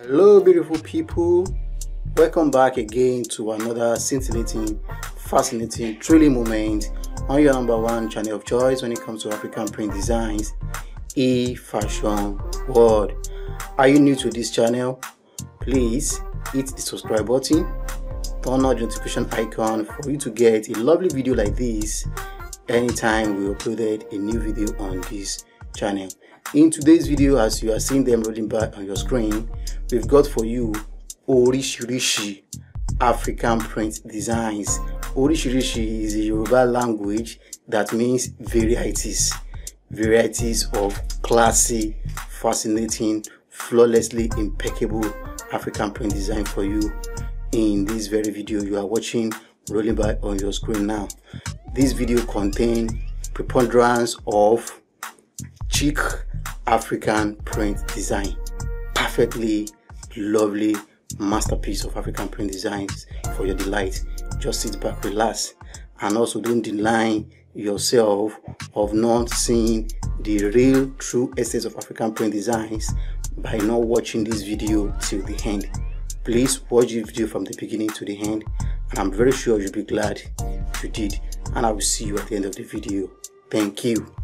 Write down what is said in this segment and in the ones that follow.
Hello, beautiful people. Welcome back again to another scintillating, fascinating, thrilling moment on your number one channel of choice when it comes to African print designs, e fashion world. Are you new to this channel? Please hit the subscribe button, turn on the notification icon for you to get a lovely video like this anytime we uploaded a new video on this channel. In today's video, as you are seeing them rolling back on your screen, we've got for you Orishirishi African print designs. Orishirishi is a Yoruba language that means varieties. Varieties of classy, fascinating, flawlessly impeccable African print design for you in this very video you are watching rolling by on your screen now. This video contains preponderance of chic African print design. Perfectly lovely masterpiece of African print designs for your delight. Just sit back, relax, and also don't deny yourself of not seeing the real true essence of African print designs by not watching this video till the end. Please watch the video from the beginning to the end and I'm very sure you'll be glad you did and I will see you at the end of the video. Thank you.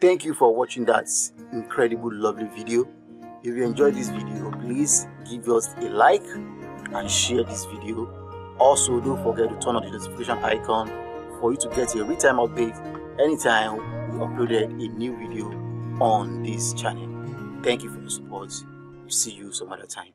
Thank you for watching that incredible lovely video. If you enjoyed this video, please give us a like and share this video. Also, don't forget to turn on the notification icon for you to get a real-time update anytime we uploaded a new video on this channel. Thank you for your support. See you some other time.